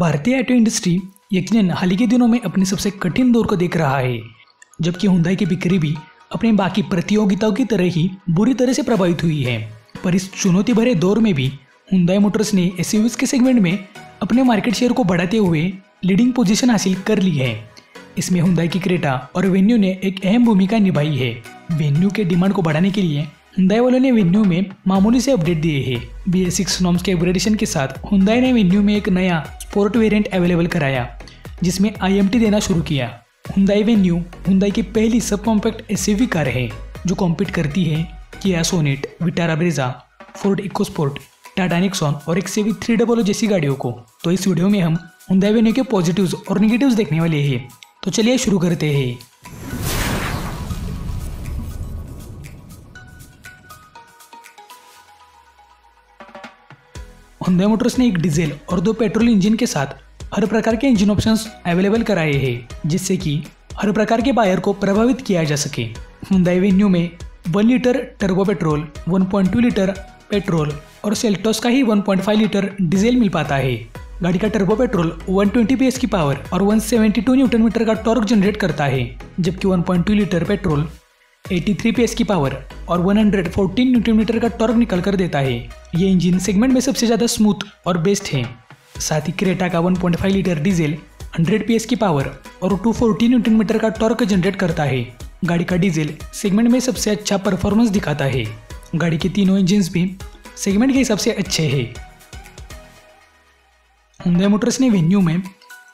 भारतीय auto industry यकीनन हाल के दिनों में अपने सबसे कठिन दौर को देख रहा है, जबकि हुंदाई की बिक्री भी अपने बाकी प्रतियोगिताओं की तरह ही बुरी तरह से प्रभावित हुई है। पर इस चुनौती भरे दौर में भी हुंदाई मोटर्स ने एस के सेगमेंट में अपने मार्केट शेयर को बढ़ाते हुए लीडिंग पोजीशन हासिल कर ली है। इसमें हुंदाई की क्रेटा और वेन्यू ने एक अहम भूमिका निभाई है। वेन्यू के डिमांड को बढ़ाने के लिए हुंदाई वालों ने वेन्यू में मामूली से अपडेट दिए हैं। बी एस सिक्स नॉम्स के अपग्रेडेशन के साथ हुंदाई ने वेन्यू में एक नया स्पोर्ट वेरिएंट अवेलेबल कराया, जिसमें आईएमटी देना शुरू किया। हुंदाई वेन्यू हुंदाई की पहली सब कॉम्पैक्ट एस कार है, जो कॉम्पीट करती है Kia Sonet Vitara Brezza Ford EcoSport Tata Nexon और एक सी थ्री डबल जैसी गाड़ियों को। तो इस वीडियो में हम हुंदाई वेन्यू के पॉजिटिव्स और निगेटिव्स देखने वाले हैं। तो चलिए शुरू करते हैं। हुंडई मोटर्स ने एक डीजल और दो पेट्रोल इंजन के साथ हर प्रकार के इंजन ऑप्शंस अवेलेबल कराए हैं, जिससे कि हर प्रकार के बायर को प्रभावित किया जा सके। हुंडई वेन्यू में one litre turbo petrol 1.2 litre petrol और सेल्टोस का ही 1.5 लीटर डीजल मिल पाता है। गाड़ी का टर्बो पेट्रोल 120 पीएस की पावर और 172 न्यूटन मीटर का टॉर्क जनरेट करता है, जबकि 1.2 लीटर पेट्रोल 83 पीएस की पावर और 114 न्यूटन मीटर का टॉर्क निकल कर देता है। ये इंजन सेगमेंट में सबसे ज़्यादा स्मूथ और बेस्ट है। साथ ही क्रेटा का 1.5 लीटर डीजल 100 पीएस की पावर और 240 न्यूटन मीटर का टॉर्क जनरेट करता है। गाड़ी का डीजल सेगमेंट में सबसे अच्छा परफॉर्मेंस दिखाता है। गाड़ी के तीनों इंजन भी सेगमेंट के हिसाब से अच्छे हैं। हुंडई मोटर्स ने वेन्यू में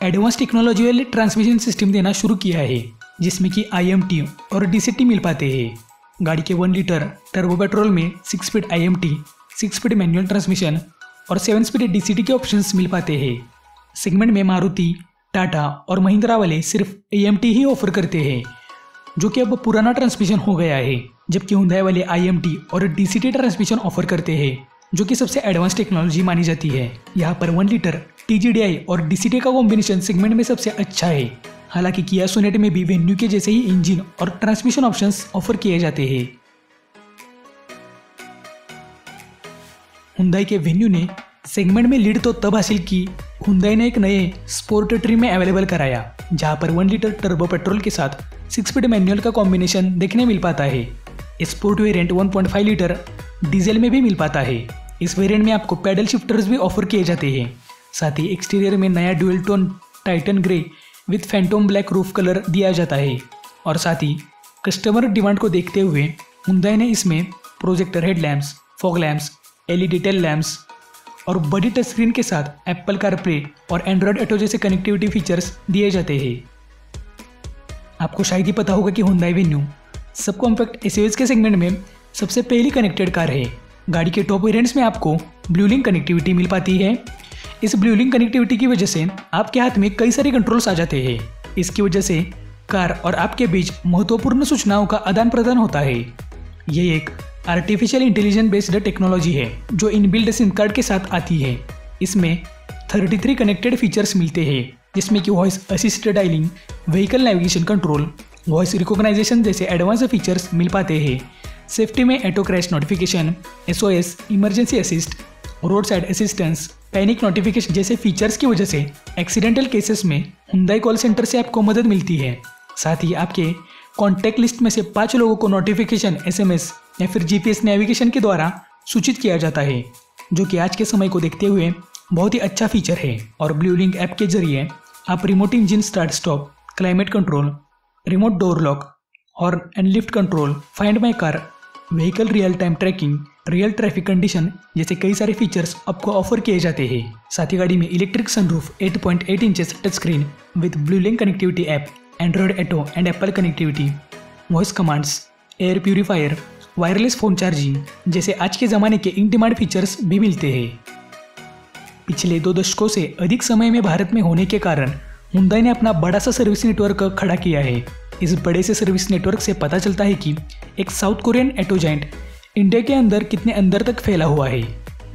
एडवांस टेक्नोलॉजी वाले ट्रांसमिशन सिस्टम देना शुरू किया है, जिसमें कि आई और डी मिल पाते हैं। गाड़ी के वन लीटर टर्बो पेट्रोल में six speed I M T six speed manual transmission और seven speed D C T के ऑप्शन मिल पाते हैं। सेगमेंट में मारुति, टाटा और महिंद्रा वाले सिर्फ़ ए ही ऑफ़र करते हैं, जो कि अब पुराना ट्रांसमिशन हो गया है, जबकि हुंदाई वाले आई एम टी और D C T transmission offer करते हैं, जो कि सबसे एडवांस टेक्नोलॉजी मानी जाती है। यहाँ पर one litre T G D I और डी सी टी का कॉम्बिनेशन सेगमेंट में सबसे अच्छा है। हालाँकि किया सोनेट में भी वेन्यू के जैसे ही इंजन और ट्रांसमिशन ऑप्शंस ऑफ़र किए जाते हैं। हुंदाई के वेन्यू ने सेगमेंट में लीड तो तब हासिल की हुंदाई ने एक नए स्पोर्ट ट्री में अवेलेबल कराया, जहाँ पर वन लीटर टर्बो पेट्रोल के साथ सिक्स स्पीड मैनुअल का कॉम्बिनेशन देखने मिल पाता है। स्पोर्ट वेरिएंट 1.5 लीटर डीजल में भी मिल पाता है। इस वेरिएंट में आपको पैडल शिफ्टर्स भी ऑफ़र किए जाते हैं। साथ ही एक्सटीरियर में नया dual tone titan grey with phantom black roof colour दिया जाता है। और साथ ही कस्टमर डिमांड को देखते हुए हुंदाई ने इसमें projector headlamps fog lamps LED tail lamps और बड़ी टच स्क्रीन के साथ एप्पल कारप्ले और एंड्रॉयड ऑटो जैसे कनेक्टिविटी फीचर्स दिए जाते हैं। आपको शायद ही पता होगा कि Hyundai Venue sub compact S के सेगमेंट में सबसे पहली कनेक्टेड कार है। गाड़ी के टॉप वेरियंट्स में आपको ब्लू लिंक कनेक्टिविटी मिल पाती है। इस ब्लूलिंग कनेक्टिविटी की वजह से आपके हाथ में कई सारे कंट्रोल्स आ जाते हैं। इसकी वजह से कार और आपके बीच महत्वपूर्ण सूचनाओं का आदान प्रदान होता है। ये एक आर्टिफिशियल इंटेलिजेंस बेस्ड टेक्नोलॉजी है, जो इन बिल्ड सिम कार्ड के साथ आती है। इसमें 33 कनेक्टेड फीचर्स मिलते हैं, जिसमें कि voice assisted dialling vehicle navigation control voice recognition जैसे एडवांस फीचर्स मिल पाते हैं। सेफ्टी में auto crash notification S emergency assist road side assistance panic notification जैसे फीचर्स की वजह से एक्सीडेंटल केसेस में हुंदाई कॉल सेंटर से आपको मदद मिलती है। साथ ही आपके कॉन्टैक्ट लिस्ट में से पाँच लोगों को नोटिफिकेशन एसएमएस या फिर जीपीएस नेविगेशन के द्वारा सूचित किया जाता है, जो कि आज के समय को देखते हुए बहुत ही अच्छा फीचर है। और ब्लू लिंक ऐप के ज़रिए आप remote engine start stop climate control remote door lock horn and lift control find my car vehicle real time tracking real traffic condition जैसे कई सारे फीचर्स आपको ऑफ़र किए जाते हैं। साथ ही गाड़ी में electric sunroof 8.8 point eight inches touch screen with Blue Link connectivity app Android auto and Apple connectivity voice commands air purifier wireless phone charging जैसे आज के ज़माने के इन डिमांड फीचर्स भी मिलते हैं। पिछले दो दशकों से अधिक समय में भारत में होने के कारण हुंदाई ने अपना बड़ा सा सर्विस नेटवर्क खड़ा किया है। इस बड़े से सर्विस नेटवर्क से पता चलता है कि एक साउथ कोरियन एटोजेंट इंडिया के अंदर कितने अंदर तक फैला हुआ है,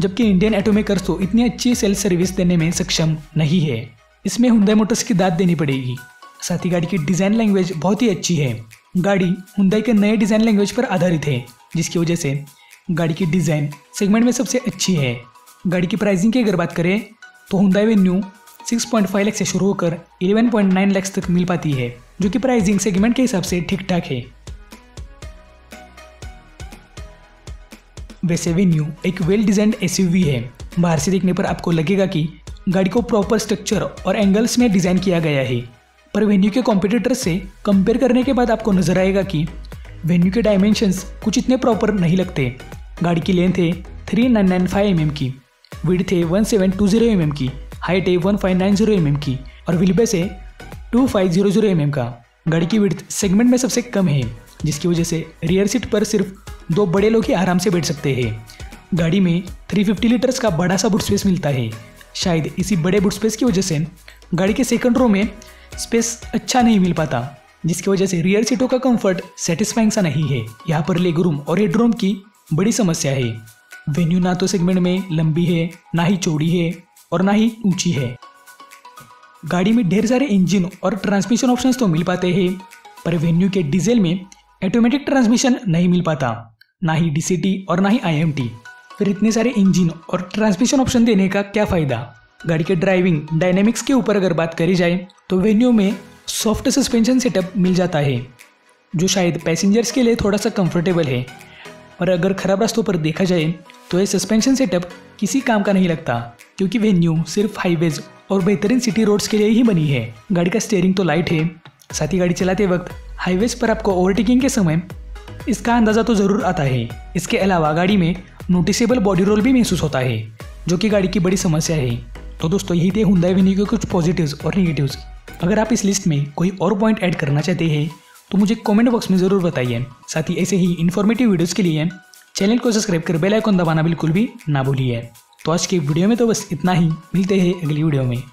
जबकि इंडियन ऑटो मेकर्स तो इतनी अच्छी सेल सर्विस देने में सक्षम नहीं है। इसमें हुंदाई मोटर्स की दाद देनी पड़ेगी। साथ ही गाड़ी की डिज़ाइन लैंग्वेज बहुत ही अच्छी है। गाड़ी हुंदाई के नए डिज़ाइन लैंग्वेज पर आधारित है, जिसकी वजह से गाड़ी की डिज़ाइन सेगमेंट में सबसे अच्छी है। गाड़ी की प्राइसिंग की अगर बात करें तो हुंदाई वेन्यू 6.5 लाख से शुरू होकर 11.9 लाख तक मिल पाती है। जो कि प्राइसिंग सेगमेंट के हिसाब से ठीक ठाक है। वैसे वेन्यू एक वेल डिजाइंड एस है। बाहर से देखने पर आपको लगेगा कि गाड़ी को प्रॉपर स्ट्रक्चर और एंगल्स में डिज़ाइन किया गया है। पर वेन्यू के कॉम्पिटिटर से कंपेयर करने के बाद आपको नज़र आएगा कि वेन्यू के डायमेंशंस कुछ इतने प्रॉपर नहीं लगते। गाड़ी की लेंथ है three nine nine five M की विड्थ है one seven two zero M की हाइट है one five nine zero M की और विलबेस है two five zero zero M का गाड़ी की विड्थ सेगमेंट में सबसे कम है, जिसकी वजह से रियर सीट पर सिर्फ़ दो बड़े लोग ही आराम से बैठ सकते हैं। गाड़ी में 350 लीटर्स का बड़ा सा बुट स्पेस मिलता है। शायद इसी बड़े बुट स्पेस की वजह से गाड़ी के सेकंड रो में स्पेस अच्छा नहीं मिल पाता, जिसकी वजह से रियर सीटों का कंफर्ट सेटिस्फाइंग सा नहीं है। यहाँ पर लेग रूम और हेड रूम की बड़ी समस्या है। वेन्यू ना तो सेगमेंट में लंबी है, ना ही चौड़ी है और ना ही ऊँची है। गाड़ी में ढेर सारे इंजन और ट्रांसमिशन ऑप्शंस तो मिल पाते हैं, पर वेन्यू के डीजल में ऑटोमेटिक ट्रांसमिशन नहीं मिल पाता, ना ही डीसीटी और ना ही आईएमटी फिर इतने सारे इंजन और ट्रांसमिशन ऑप्शन देने का क्या फ़ायदा? गाड़ी के ड्राइविंग डायनेमिक्स के ऊपर अगर बात करी जाए तो वेन्यू में सॉफ्ट सस्पेंशन सेटअप मिल जाता है, जो शायद पैसेंजर्स के लिए थोड़ा सा कंफर्टेबल है। और अगर खराब रास्तों पर देखा जाए तो ये सस्पेंशन सेटअप किसी काम का नहीं लगता, क्योंकि वेन्यू सिर्फ़ हाईवेज और बेहतरीन सिटी रोड्स के लिए ही बनी है। गाड़ी का स्टेयरिंग तो लाइट है। साथ ही गाड़ी चलाते वक्त हाईवेज पर आपको ओवरटेकिंग के समय इसका अंदाज़ा तो ज़रूर आता है। इसके अलावा गाड़ी में नोटिसेबल बॉडी रोल भी महसूस होता है, जो कि गाड़ी की बड़ी समस्या है। तो दोस्तों, यही थे हुंदा वेन्यू के कुछ पॉजिटिव्स और निगेटिव्स अगर आप इस लिस्ट में कोई और पॉइंट ऐड करना चाहते हैं तो मुझे कमेंट बॉक्स में ज़रूर बताइए। साथ ही ऐसे ही इन्फॉर्मेटिव वीडियोज़ के लिए चैनल को सब्सक्राइब कर बेल आइकन दबाना बिल्कुल भी ना भूलिए। तो आज की वीडियो में तो बस इतना ही। मिलते हैं अगली वीडियो में।